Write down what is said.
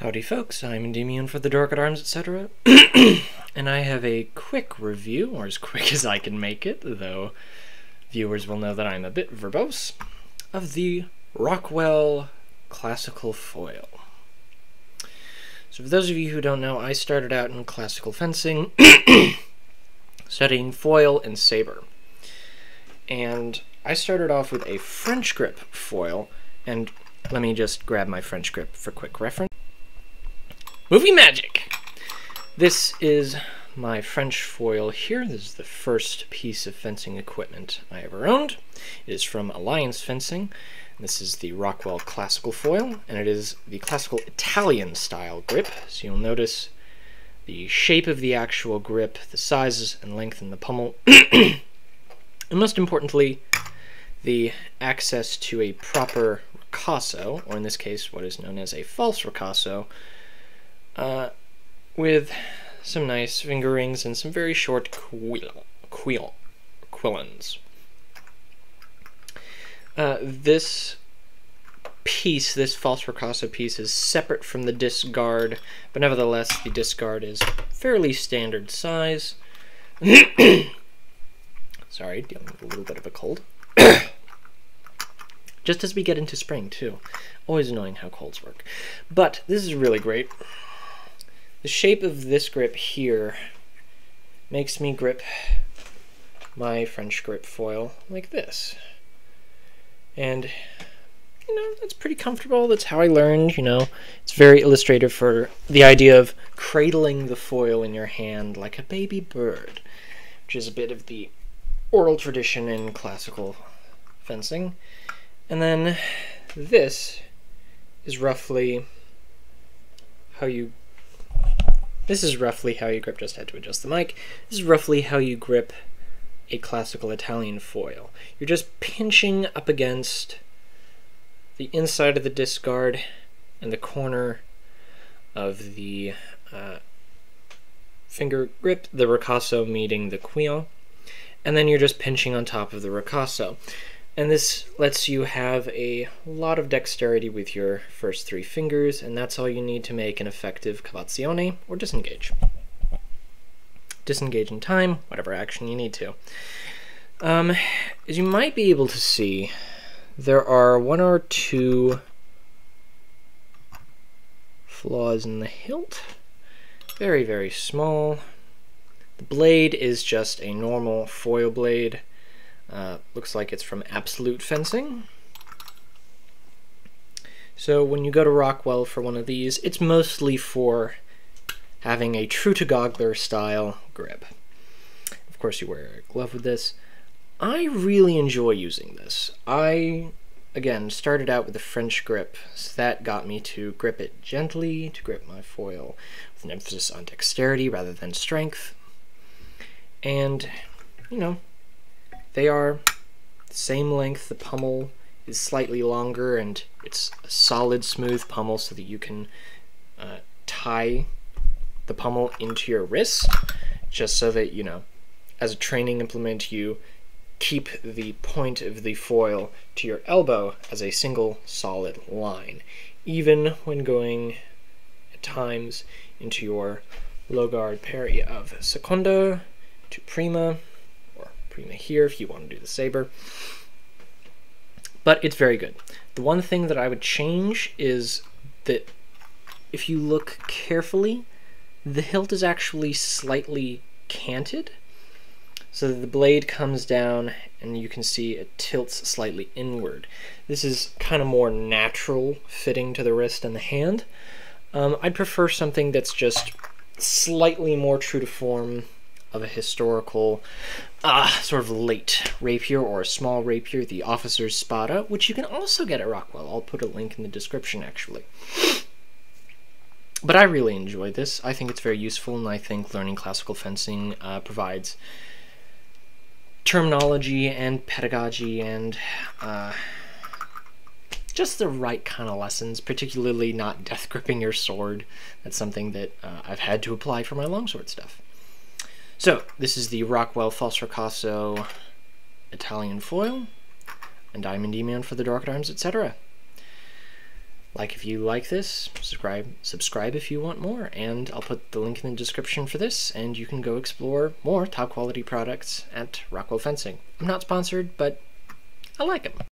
Howdy folks, I'm Endymion for the Dork at Arms, etc. and I have a quick review, or as quick as I can make it, though viewers will know that I'm a bit verbose, of the Rockwell Classical Foil. So for those of you who don't know, I started out in classical fencing, studying foil and saber. And I started off with a French grip foil, and let me just grab my French grip for quick reference. Movie magic! This is my French foil here. This is the first piece of fencing equipment I ever owned. It is from Alliance Fencing. This is the Rockwell Classical Foil, and it is the classical Italian style grip. So you'll notice the shape of the actual grip, the sizes and length in the pommel, and most importantly, the access to a proper ricasso, or in this case, what is known as a false ricasso, uh, with some nice finger rings and some very short quill, quill, quillons. Uh, this piece, this false ricasso piece, is separate from the disc guard, but nevertheless the disc guard is fairly standard size. Sorry, dealing with a little bit of a cold. Just as we get into spring, too. Always annoying how colds work. But this is really great. The shape of this grip here makes me grip my French grip foil like this. And, you know, that's pretty comfortable. That's how I learned, you know. It's very illustrative for the idea of cradling the foil in your hand like a baby bird, which is a bit of the oral tradition in classical fencing. And then this is roughly how you this is roughly how you grip, just had to adjust the mic. This is roughly how you grip a classical Italian foil. You're just pinching up against the inside of the disc guard and the corner of the uh, finger grip, the ricasso meeting the quillon, and then you're just pinching on top of the ricasso. And this lets you have a lot of dexterity with your first three fingers, and that's all you need to make an effective cavazione or disengage. Disengage in time, whatever action you need to. Um, as you might be able to see, there are one or two flaws in the hilt. Very, very small. The blade is just a normal foil blade. Uh, looks like it's from Absolute Fencing. So when you go to Rockwell for one of these, it's mostly for having a true to Gaugler style grip. Of course you wear a glove with this. I really enjoy using this. I, again, started out with a French grip, so that got me to grip it gently, to grip my foil with an emphasis on dexterity rather than strength. And, you know, they are the same length. The pommel is slightly longer and it's a solid smooth pommel so that you can uh, tie the pommel into your wrist just so that, you know, as a training implement you keep the point of the foil to your elbow as a single solid line, even when going at times into your low guard parry of seconda to prima Prima here if you want to do the saber. But it's very good. The one thing that I would change is that if you look carefully, the hilt is actually slightly canted. So that the blade comes down and you can see it tilts slightly inward. This is kind of more natural fitting to the wrist and the hand. Um, I'd prefer something that's just slightly more true to form of a historical uh, sort of late rapier or a small rapier, the Officer's Spada, which you can also get at Rockwell. I'll put a link in the description, actually. But I really enjoy this. I think it's very useful, and I think learning classical fencing uh, provides terminology and pedagogy and uh, just the right kind of lessons, particularly not death gripping your sword. That's something that uh, I've had to apply for my longsword stuff. So, this is the Rockwell False Ricasso Italian foil, and Diamond Endymion for the Dark Arms, etc. like if you like this, subscribe subscribe if you want more, and I'll put the link in the description for this, and you can go explore more top quality products at Rockwell Fencing. I'm not sponsored, but I like them.